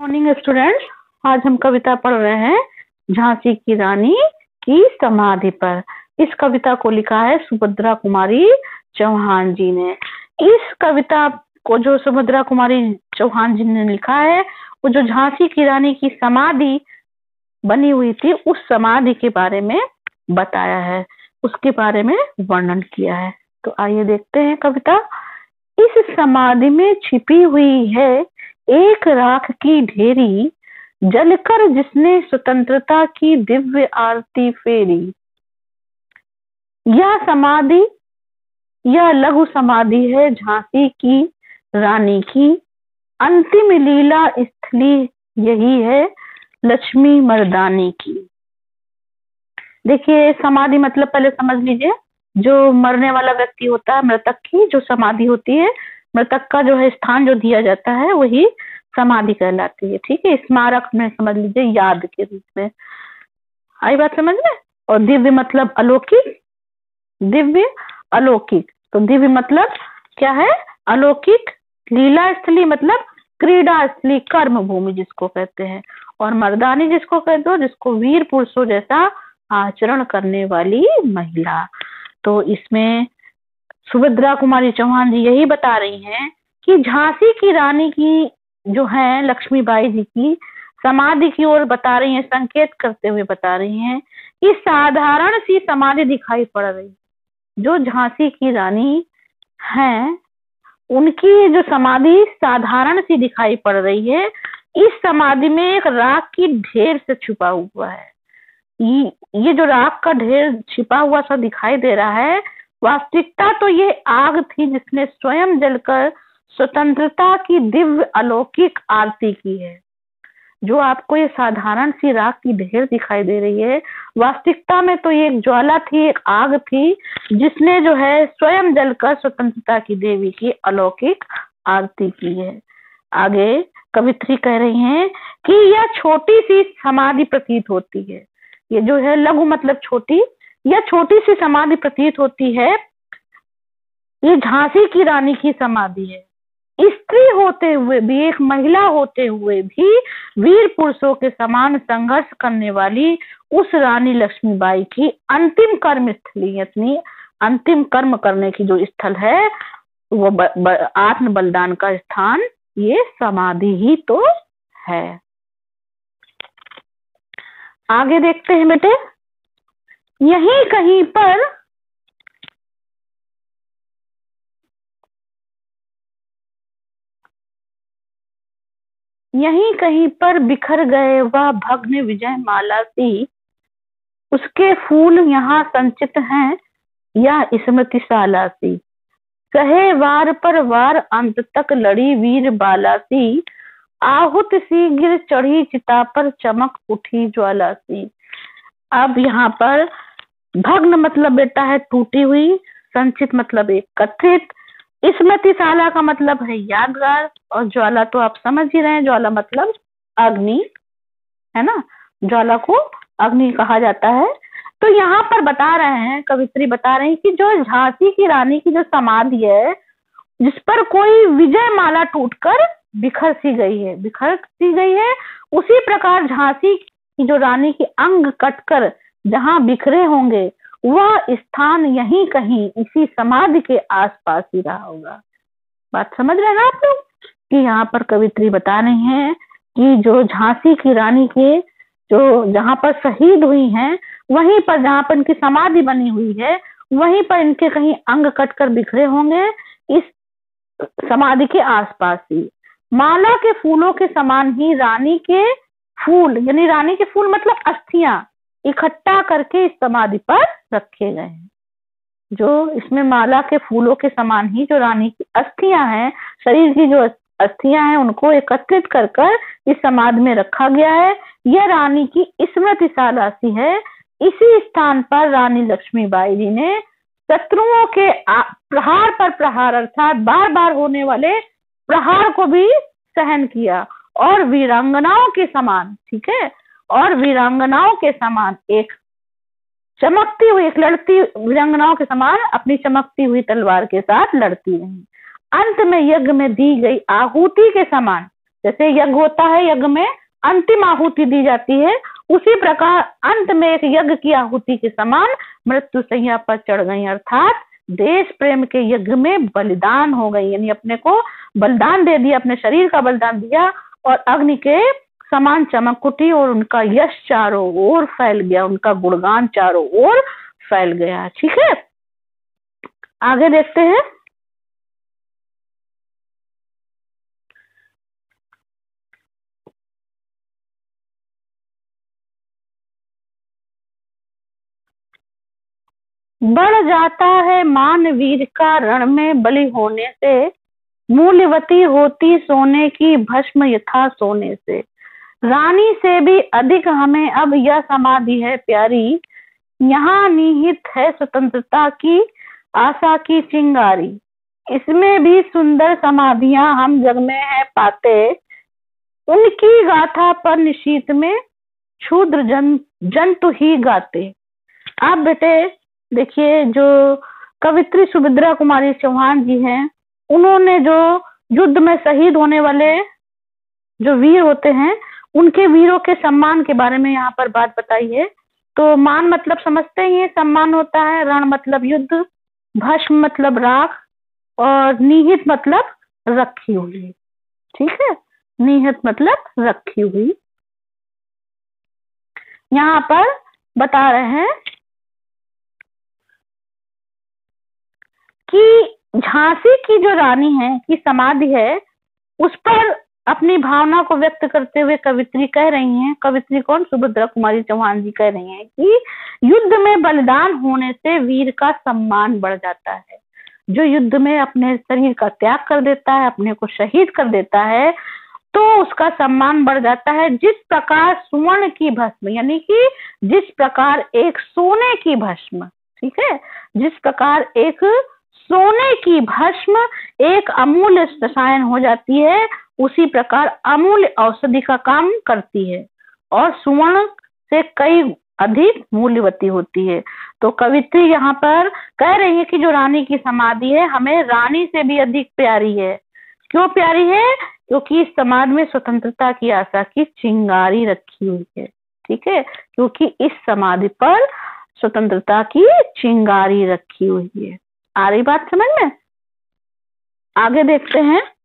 Morning students आज हम कविता पढ़ रहे हैं, झांसी की रानी की समाधि पर। इस कविता को लिखा है सुभद्रा कुमारी चौहान जी ने। इस कविता को जो सुभद्रा कुमारी चौहान जी ने लिखा है, वो जो झांसी की रानी की समाधि बनी हुई थी, उस समाधि के बारे में बताया है। उसके बारे में वर्णन किया है। तो आइए देखते हैं कविता। इस समाधि में छिपी हुई है एक राख की ढेरी, जलकर जिसने स्वतंत्रता की दिव्य आरती फेरी। यह समाधि, यह लघु समाधि है झांसी की रानी की। अंतिम लीला स्थली यही है लक्ष्मी मर्दानी की। देखिए, समाधि मतलब पहले समझ लीजिए, जो मरने वाला व्यक्ति होता है, मृतक की जो समाधि होती है मृतक का जो है स्थान जो दिया जाता है, वही समाधि कहलाती है। ठीक है, स्मारक में समझ लीजिए, याद के रूप में। आई बात समझ में? और दिव्य मतलब अलौकिक? दिव्य अलौकिक। तो दिव्य मतलब क्या है? अलौकिक, लीला स्थली मतलब क्रीड़ा स्थली कर्म भूमि जिसको कहते हैं। और मर्दानी जिसको कहते हो जिसको वीर पुरुषों जैसा आचरण करने वाली महिला। तो इसमें सुभद्रा कुमारी चौहान जी यही बता रही हैं कि झांसी की रानी की जो है, लक्ष्मीबाई जी की, समाधि की ओर बता रही हैं, संकेत करते हुए बता रही हैं कि साधारण सी समाधि दिखाई पड़ रही जो झांसी की रानी है, उनकी जो समाधि साधारण सी दिखाई पड़ रही है, इस समाधि में एक राख की ढेर से छुपा हुआ है। ये जो राख का ढेर छिपा हुआ सा दिखाई दे रहा है वास्तविकता तो ये आग थी जिसने स्वयं जलकर स्वतंत्रता की दिव्य अलौकिक आरती की है। जो आपको ये साधारण सी राख की ढेर दिखाई दे रही है। वास्तविकता में तो ये एक ज्वाला थी, एक आग थी, जिसने जो है स्वयं जलकर स्वतंत्रता की देवी की अलौकिक आरती की है। आगे कवित्री कह रही हैं कि यह छोटी सी समाधि प्रतीत होती है। ये जो है लघु मतलब छोटी यह छोटी सी समाधि प्रतीत होती है, ये झांसी की रानी की समाधि है। स्त्री होते हुए भी, एक महिला होते हुए भी वीर पुरुषों के समान संघर्ष करने वाली उस रानी लक्ष्मीबाई की अंतिम कर्म स्थली अपनी। अंतिम कर्म करने की जो स्थल है, वो आत्म बलिदान का स्थान, ये समाधि ही तो है। आगे देखते हैं बेटे। यहीं कहीं पर यहीं कहीं पर बिखर गए वह भग्न विजय माला सी। उसके फूल यहाँ संचित हैं, या स्मृतिशाला सी। कहे वार पर वार अंत तक लड़ी वीर बाला सी। आहुत सी गिर चढ़ी चिता पर चमक उठी ज्वाला सी। अब यहाँ पर भग्न मतलब बेटा है, टूटी हुई, संचित मतलब एकत्रित स्मृतिशाला का मतलब है यादगार, और ज्वाला तो आप समझ ही रहे हैं, ज्वाला मतलब अग्नि, है ना? ज्वाला को अग्नि कहा जाता है। तो यहाँ पर बता रहे हैं, कवित्री बता रहे हैं कि जो झांसी की रानी की जो समाधि है, जिस पर कोई विजय माला टूटकर बिखर सी गई है बिखर सी गई है, उसी प्रकार झांसी की जो रानी की अंग कटकर जहाँ बिखरे होंगे, वह स्थान यही कहीं इसी समाधि के आसपास ही रहा होगा। बात समझ रहे हैं आप लोग? कि यहाँ पर कवित्री बता रही हैं कि जो झांसी की रानी के जो जहाँ पर शहीद हुई हैं, वहीं पर जहाँ पर इनकी समाधि बनी हुई है, वहीं पर इनके कहीं अंग कटकर बिखरे होंगे, इस समाधि के आसपास ही। माला के फूलों के समान ही रानी के फूल, यानी रानी के फूल मतलब अस्थियाँ इकट्ठा करके इस समाधि पर रखे गए हैं। जो इसमें माला के फूलों के समान ही जो रानी की अस्थियाँ हैं, शरीर की जो अस्थियाँ हैं, उनको एकत्रित कर कर इस समाधि में रखा गया है। यह रानी की स्मृति सालासी है। इसी स्थान पर रानी लक्ष्मीबाई जी ने शत्रुओं के प्रहार पर प्रहार अर्थात बार बार होने वाले प्रहार को भी सहन किया और वीरांगनाओं के समान, ठीक है? और वीरांगनाओं के समान एक चमकती हुई, एक लड़ती, वीरांगनाओं के समान अपनी चमकती हुई तलवार के साथ लड़ती रही। अंत में यज्ञ में दी गई आहुति के समान, जैसे यज्ञ होता है, यज्ञ में अंतिम आहुति दी जाती है, उसी प्रकार अंत में एक यज्ञ की आहुति के समान मृत्यु सैया पर चढ़ गई, अर्थात देश प्रेम के यज्ञ में बलिदान हो गई, यानी अपने को बलिदान दे दिया, अपने शरीर का बलिदान दिया और अग्नि के समान चमक उठी और उनका यश चारों ओर फैल गया, उनका गुणगान चारों ओर फैल गया। ठीक है? आगे देखते हैं। बढ़ जाता है मान वीर का रण में बलि होने से मूल्यवती होती सोने की, भस्म यथा सोने से। रानी से भी अधिक हमें अब यह समाधि है, प्यारी। यहाँ निहित है स्वतंत्रता की आशा की चिंगारी इसमें भी सुंदर समाधियाँ हम जग में है पाते। उनकी गाथा पर निशीत में क्षुद्र जन, जंतु ही गाते। आप बेटे, देखिए जो कवित्री सुभद्रा कुमारी चौहान जी हैं, उन्होंने जो युद्ध में शहीद होने वाले जो वीर होते हैं उनके वीरों के सम्मान के बारे में यहाँ पर बात बताई है। तो मान मतलब समझते ही है सम्मान होता है, रण मतलब युद्ध, भस्म मतलब राख, और निहित मतलब रखी हुई। ठीक है? निहित मतलब रखी हुई। यहाँ पर बता रहे हैं कि झांसी की जो रानी है, की समाधि है, उस पर अपनी भावना को व्यक्त करते हुए कवित्री कह रही हैं। कवित्री कौन? सुभद्रा कुमारी चौहान जी कह रही हैं कि युद्ध में बलिदान होने से वीर का सम्मान बढ़ जाता है। जो युद्ध में अपने शरीर का त्याग कर देता है, अपने को शहीद कर देता है तो उसका सम्मान बढ़ जाता है जिस प्रकार सुवर्ण की भस्म, यानी कि जिस प्रकार एक सोने की भस्म, ठीक है? जिस प्रकार एक सोने की भस्म एक अमूल्य रसायन हो जाती है उसी प्रकार अमूल्य औषधि का काम करती है और सुवर्ण से कई अधिक मूल्यवती होती है। तो कवित्री यहाँ पर कह रही है कि जो रानी की समाधि है, हमें रानी से भी अधिक प्यारी है। क्यों प्यारी है? क्योंकि इस समाज में स्वतंत्रता की आशा की चिंगारी रखी हुई है, ठीक है? क्योंकि इस समाधि पर स्वतंत्रता की चिंगारी रखी हुई है। आ रही बात समझ में? आगे देखते हैं।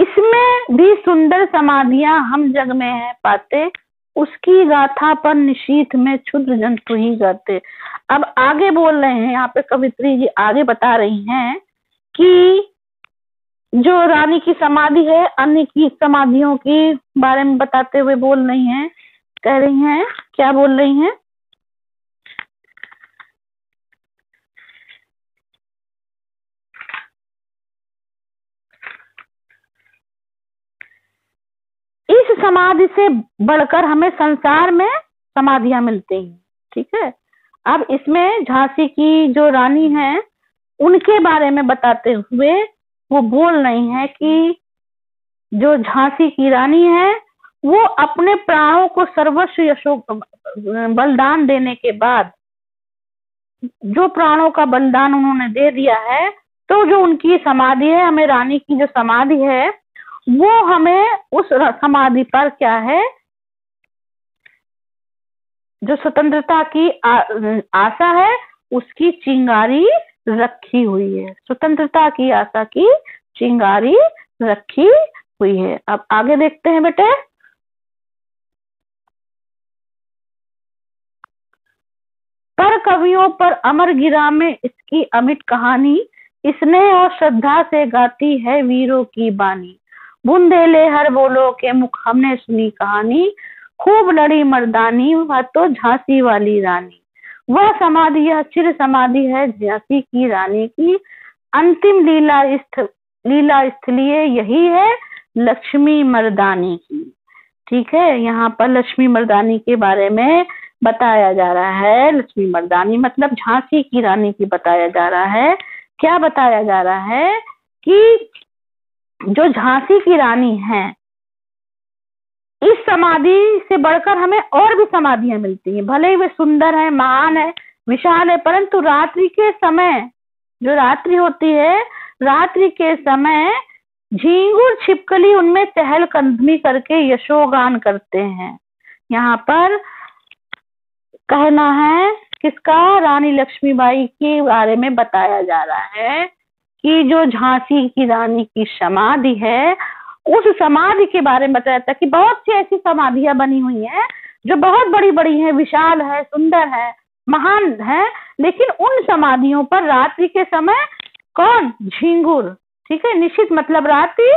इसमें भी सुंदर समाधियाँ हम जग में है पाते, उसकी गाथा पर निशीथ में क्षुद्र जंतु ही गाते। अब आगे बोल रहे हैं, यहाँ पे कवित्री जी आगे बता रही हैं कि जो रानी की समाधि है, अन्य की समाधियों के बारे में बताते हुए बोल रही हैं, कह रही हैं, क्या बोल रही हैं इस समाधि से बढ़कर हमें संसार में समाधियाँ मिलती हैं, ठीक है? अब इसमें झांसी की जो रानी है, उनके बारे में बताते हुए वो बोल रही है कि जो झांसी की रानी है, वो अपने प्राणों को सर्वस्व यशोक, बलिदान देने के बाद जो प्राणों का बलिदान उन्होंने दे दिया है तो जो उनकी समाधि है, हमें रानी की जो समाधि है वो हमें उस समाधि पर क्या है? जो स्वतंत्रता की आशा है, उसकी चिंगारी रखी हुई है। स्वतंत्रता की आशा की चिंगारी रखी हुई है। अब आगे देखते हैं बेटे। पर कवियों पर अमर गिरा में इसकी अमिट कहानी इसने और श्रद्धा से गाती है वीरों की बानी। बुंदेले हर बोलो के मुख हमने सुनी कहानी। खूब लड़ी मर्दानी, वह तो झांसी वाली रानी। वह समाधि, यह चिर समाधि है झांसी की रानी की। अंतिम लीला स्थ लीला स्थलीय यही है लक्ष्मी मर्दानी की। ठीक है, यहाँ पर लक्ष्मी मर्दानी के बारे में बताया जा रहा है। लक्ष्मी मर्दानी मतलब झांसी की रानी की बताया जा रहा है। क्या बताया जा रहा है कि जो झांसी की रानी है, इस समाधि से बढ़कर हमें और भी समाधियाँ मिलती हैं। भले ही वे सुंदर है, महान है, विशाल है, परंतु रात्रि के समय, जो रात्रि होती है, रात्रि के समय झींगुर छिपकली उनमें चहल कदमी करके यशोगान करते हैं। यहाँ पर कहना है, किसका रानी लक्ष्मीबाई के बारे में बताया जा रहा है? कि जो झांसी की रानी की समाधि है, उस समाधि के बारे में बताया था कि बहुत सी ऐसी समाधियाँ बनी हुई हैं, जो बहुत बड़ी बड़ी हैं, विशाल है, सुंदर है, महान है, लेकिन उन समाधियों पर रात्रि के समय कौन? झिंगुर। ठीक है? निश्चित मतलब रात्रि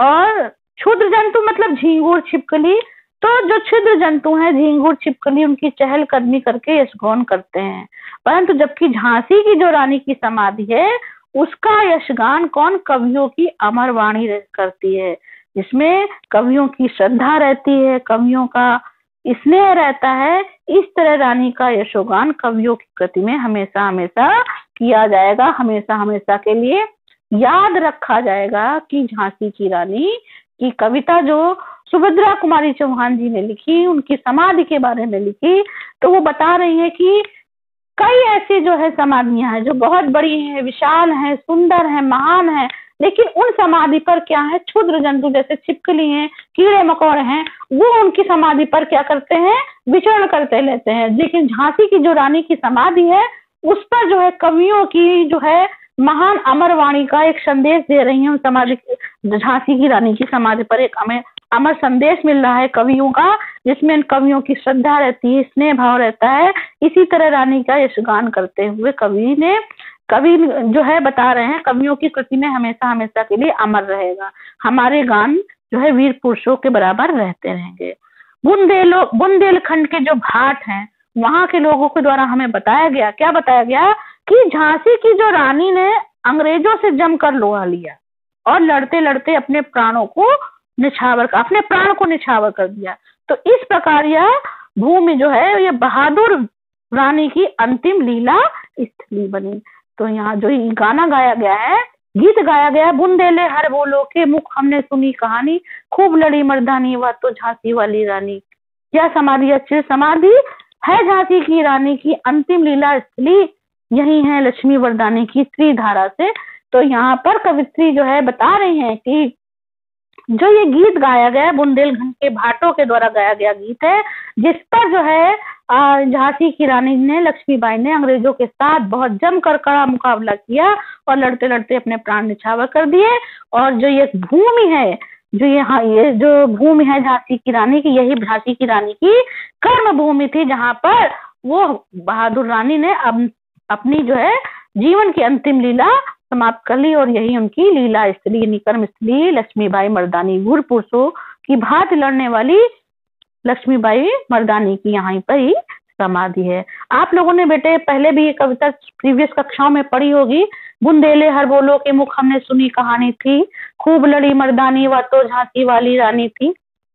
और क्षुद्र जंतु मतलब झिंगुर, छिपकली। तो जो क्षुद्र जंतु हैं, झिंगुर, छिपकली, उनकी चहल कदमी करके यशगौन करते हैं। परंतु जबकि झांसी की जो रानी की समाधि है उसका यशगान कौन कवियों की अमर वाणी करती है? जिसमें कवियों की श्रद्धा रहती है, कवियों का स्नेह रहता है, इस तरह रानी का यशोगान कवियों की कृति में हमेशा हमेशा किया जाएगा। हमेशा हमेशा के लिए याद रखा जाएगा कि झांसी की रानी की कविता जो सुभद्रा कुमारी चौहान जी ने लिखी, उनकी समाधि के बारे में लिखी तो वो बता रही है कि कई ऐसी जो है समाधियाँ हैं, जो बहुत बड़ी हैं, विशाल हैं, सुंदर हैं, महान हैं, लेकिन उन समाधि पर क्या है? क्षुद्र जंतु जैसे छिपकली हैं, कीड़े मकोड़े हैं, वो उनकी समाधि पर क्या करते हैं? विचरण करते लेते हैं। लेकिन झांसी की जो रानी की समाधि है, उस पर जो है कवियों की जो है महान अमर वाणी का एक संदेश दे रही है उन समाधि झांसी की रानी की समाधि पर एक अमर अमर संदेश मिल रहा है कवियों का, जिसमें इन कवियों की श्रद्धा रहती है, स्नेह भाव रहता है। इसी तरह रानी का यशगान करते हुए कवि ने, कवि जो है बता रहे हैं, कवियों की कृति में हमेशा हमेशा के लिए अमर रहेगा। हमारे गान जो है वीर पुरुषों के बराबर रहते रहेंगे। बुंदेलो, बुंदेलखंड के जो घाट हैं, वहाँ के लोगों के द्वारा हमें बताया गया, क्या बताया गया? कि झांसी की जो रानी ने अंग्रेज़ों से जमकर लोहा लिया और लड़ते लड़ते अपने प्राणों को निछावर अपने प्राण को निछावर कर दिया। तो इस प्रकार यह भूमि जो है, ये बहादुर रानी की अंतिम लीला स्थली बनी। तो यहाँ जो गाना गाया गया है, गीत गाया गया बुंदेले हर बोलो के मुख हमने सुनी कहानी, खूब लड़ी मर्दानी वह तो झांसी वाली रानी। क्या समाधि, अच्छी समाधि? है झांसी की रानी की अंतिम लीला स्थली, यही है लक्ष्मी वरदानी की स्त्री धारा से। तो यहाँ पर कवित्री जो है बता रही हैं कि जो ये गीत गाया गया बुंदेलखंड के भाटों के द्वारा गाया गया गीत है, जिस पर जो है झांसी की रानी ने, लक्ष्मीबाई ने अंग्रेज़ों के साथ बहुत जमकर कड़ा मुकाबला किया और लड़ते लड़ते अपने प्राण निछावर कर दिए। और जो ये भूमि है, जो यहाँ ये जो भूमि है झांसी की रानी की, यही झांसी की रानी की कर्म भूमि थी, जहाँ पर वो बहादुर रानी ने अपनी जो है, जीवन की अंतिम लीला समाप्त कर ली और यही उनकी लीला स्त्री निकर्म स्त्री लक्ष्मीबाई मर्दानी गुर पुरुषों की भात लड़ने वाली लक्ष्मीबाई मर्दानी की यहाँ पर ही समाधि है। आप लोगों ने बेटे पहले भी ये कविता प्रीवियस कक्षाओं में पढ़ी होगी। बुंदेले, हर बोलो के मुख हमने सुनी कहानी थी। खूब लड़ी मर्दानी व तो झांसी वाली रानी थी।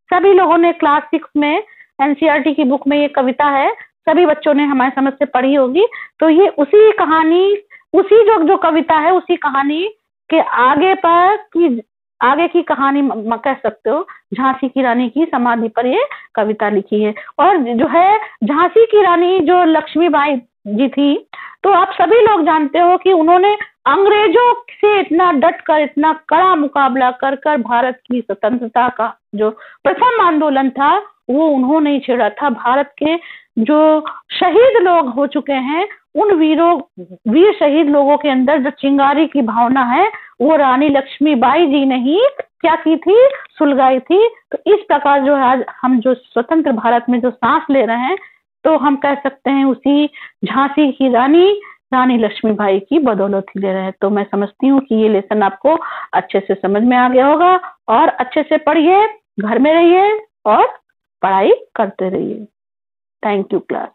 सभी लोगों ने क्लास सिक्स में एनसीईआरटी की बुक में ये कविता है। सभी बच्चों ने हमारे समझ से पढ़ी होगी। तो ये उसी कहानी उसी जो जो कविता है, उसी कहानी के आगे पर की, आगे की कहानी कह सकते हो, झांसी की रानी की समाधि पर ये कविता लिखी है। और जो है, झांसी की रानी जो लक्ष्मीबाई जी थी तो आप सभी लोग जानते हो कि उन्होंने अंग्रेज़ों से इतना डट कर, इतना कड़ा मुकाबला कर कर भारत की स्वतंत्रता का जो प्रथम आंदोलन था, वो उन्होंने छेड़ा था। भारत के जो शहीद लोग हो चुके हैं, उन वीरों, वीर शहीद लोगों के अंदर जो चिंगारी की भावना है, वो रानी लक्ष्मीबाई जी ने ही क्या की थी? सुलगाई थी। तो इस प्रकार जो है आज हम जो स्वतंत्र भारत में जो सांस ले रहे हैं तो हम कह सकते हैं उसी झांसी की रानी रानी लक्ष्मीबाई की बदौलत ही ले रहे हैं। तो मैं समझती हूँ कि ये लेसन आपको अच्छे से समझ में आ गया होगा और अच्छे से पढ़िए, घर में रहिए और पढ़ाई करते रहिए। Thank you class